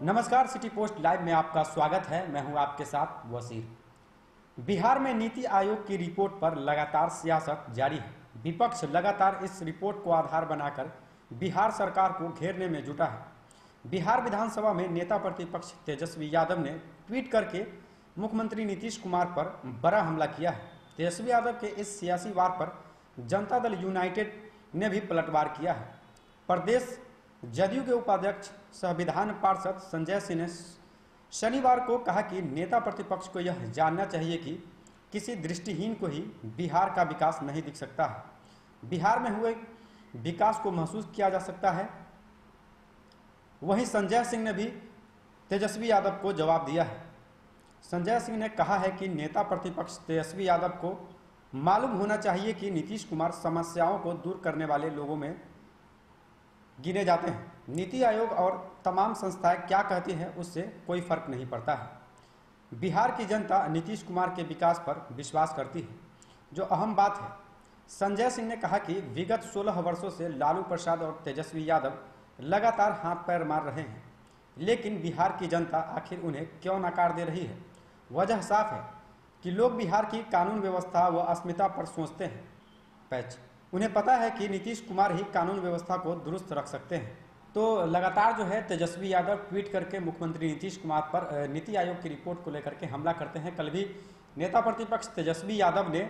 नमस्कार, city post live में आपका स्वागत है। मैं हूँ आपके साथ वसीर। बिहार में नीति आयोग की रिपोर्ट पर लगातार सियासत जारी है। विपक्ष लगातार इस रिपोर्ट को आधार बनाकर बिहार सरकार को घेरने में जुटा है। बिहार विधानसभा में नेता प्रतिपक्ष तेजस्वी यादव ने ट्वीट करके मुख्यमंत्री नीतीश कुमार पर बड़ा हमला किया है। तेजस्वी यादव के इस सियासी वार पर जनता दल यूनाइटेड ने भी पलटवार किया है। प्रदेश जदयू के उपाध्यक्ष सह विधान पार्षद संजय सिंह ने शनिवार को कहा कि नेता प्रतिपक्ष को यह जानना चाहिए कि किसी दृष्टिहीन को ही बिहार का विकास नहीं दिख सकता है। बिहार में हुए विकास को महसूस किया जा सकता है। वहीं संजय सिंह ने भी तेजस्वी यादव को जवाब दिया है। संजय सिंह ने कहा है कि नेता प्रतिपक्ष तेजस्वी यादव को मालूम होना चाहिए कि नीतीश कुमार समस्याओं को दूर करने वाले लोगों में गिने जाते हैं। नीति आयोग और तमाम संस्थाएँ क्या कहती हैं उससे कोई फ़र्क नहीं पड़ता है। बिहार की जनता नीतीश कुमार के विकास पर विश्वास करती है, जो अहम बात है। संजय सिंह ने कहा कि विगत 16 वर्षों से लालू प्रसाद और तेजस्वी यादव लगातार हाथ पैर मार रहे हैं, लेकिन बिहार की जनता आखिर उन्हें क्यों नकार दे रही है? वजह साफ़ है कि लोग बिहार की कानून व्यवस्था व अस्मिता पर सोचते हैं। पैच। उन्हें पता है कि नीतीश कुमार ही कानून व्यवस्था को दुरुस्त रख सकते हैं। तो लगातार जो है तेजस्वी यादव ट्वीट करके मुख्यमंत्री नीतीश कुमार पर नीति आयोग की रिपोर्ट को लेकर के हमला करते हैं। कल भी नेता प्रतिपक्ष तेजस्वी यादव ने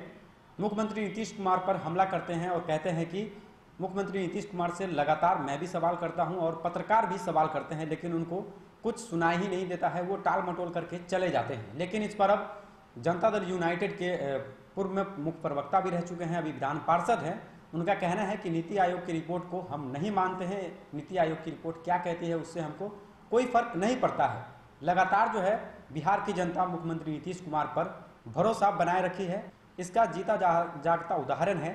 मुख्यमंत्री नीतीश कुमार पर हमला करते हैं और कहते हैं कि मुख्यमंत्री नीतीश कुमार से लगातार मैं भी सवाल करता हूँ और पत्रकार भी सवाल करते हैं, लेकिन उनको कुछ सुनाई ही नहीं देता है। वो टाल मटोल करके चले जाते हैं। लेकिन इस पर अब जनता दल यूनाइटेड के पूर्व में मुख्य प्रवक्ता भी रह चुके हैं अभी विधान पार्षद हैं। उनका कहना है कि नीति आयोग की रिपोर्ट को हम नहीं मानते हैं। नीति आयोग की रिपोर्ट क्या कहती है उससे हमको कोई फ़र्क नहीं पड़ता है। लगातार जो है बिहार की जनता मुख्यमंत्री नीतीश कुमार पर भरोसा बनाए रखी है। इसका जीता जा, जागता उदाहरण है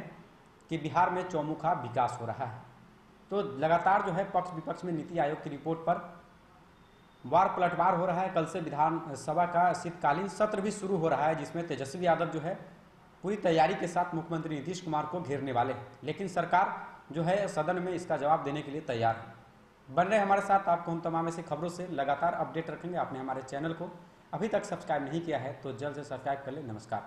कि बिहार में चौमुखा विकास हो रहा है। तो लगातार जो है पक्ष विपक्ष में नीति आयोग की रिपोर्ट पर वार पलटवार हो रहा है। कल से विधानसभा का शीतकालीन सत्र भी शुरू हो रहा है जिसमें तेजस्वी यादव जो है पूरी तैयारी के साथ मुख्यमंत्री नीतीश कुमार को घेरने वाले हैं। लेकिन सरकार जो है, सदन में इसका जवाब देने के लिए तैयार है। बन रहे हमारे साथ आपको हम तमाम ऐसी खबरों से लगातार अपडेट रखेंगे। आपने हमारे चैनल को अभी तक सब्सक्राइब नहीं किया है तो जल्द से सब्सक्राइब कर ले। नमस्कार।